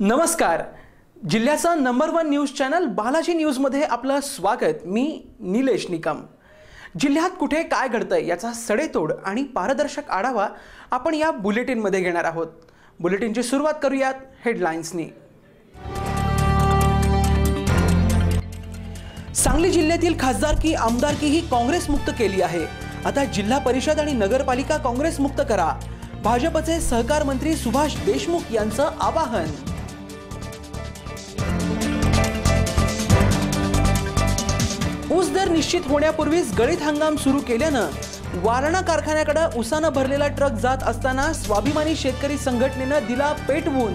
नमस्कार. जिल्ह्याचा number one news channel Balaji न्यूजमध्ये आपलं स्वागत. मी निलेश निकम. जिल्ह्यात कुठे काय घडतंय याचा सडेतोड आणि पारदर्शक आढावा आपण या बुलेटिनमध्ये घेणार आहोत. बुलेटिनची सुरुवात करूयात हेडलाईन्सनी सांगली जिल्ह्यातील खासदारकी आमदारकी ही काँग्रेस मुक्त केली आहे. आता जिल्हा परिषद आणि नगरपालिका काँग्रेस मुक्त करा. भाजपचे सहकार मंत्री सुभाष देशमुख यांचं आवाहन. दर निश्चित होण्यापूर्वीच गळीत हंगाम सुरू केल्यानं वारणा कारखान्याकडे उसानं भरलेला ट्रक जात असताना स्वाभिमानी शेतकरी संघटनेनं दिला पेटवून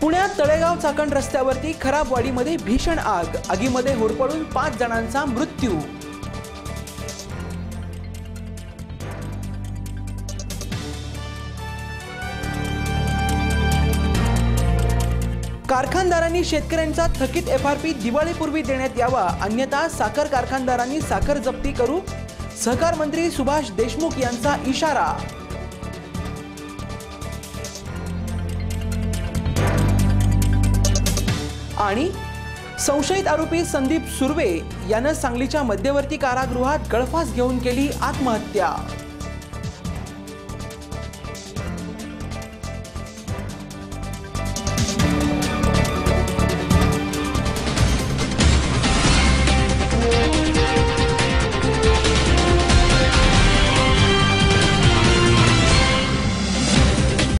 पुण्यात तळेगाव चाकण रस्त्यावरती खराब वाडीमध्ये भीषण आग आगीमध्ये होरपळून पाच जणांचा मृत्यू. कारखानदारांनी शेतकऱ्यांचा थकीत एफ आर पी दिवाळीपूर्वी देण्यात यावा अन्यथा साखर कारखानदारांनी साखर जप्ती करू? सहकार मंत्री सुभाष देशमुख यांचा इशारा. आणि संशयित आरोपी संदीप सुर्वे यानं सांगलीच्या मध्यवर्ती कारागृहात गळफास घेऊन केली आत्महत्या.